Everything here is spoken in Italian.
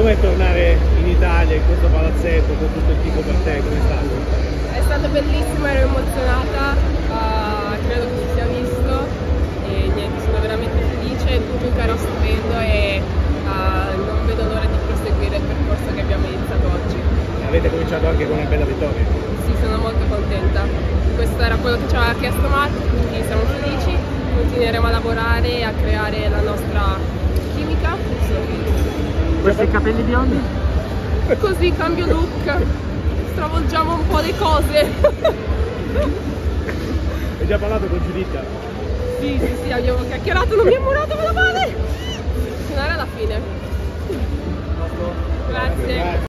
Com'è tornare in Italia, in questo palazzetto, con tutto il tipo per te? Com'è stato? È stato bellissimo, ero emozionata, uh, credo che si sia visto e niente, sono veramente felice, il pubblico era stupendo e uh, non vedo l'ora di proseguire il percorso che abbiamo iniziato oggi. Avete cominciato anche con una bella vittoria? Sì, sono molto contenta. Questo era quello che ci aveva chiesto Matt, quindi siamo felici, continueremo a lavorare e a creare la nostra. Questi capelli biondi? Così cambio look, stravolgiamo un po' le cose. Hai già parlato con Giuditta? Sì, sì, sì, abbiamo chiacchierato, non mi ha murato, meno male! Non era la fine. Grazie. Grazie.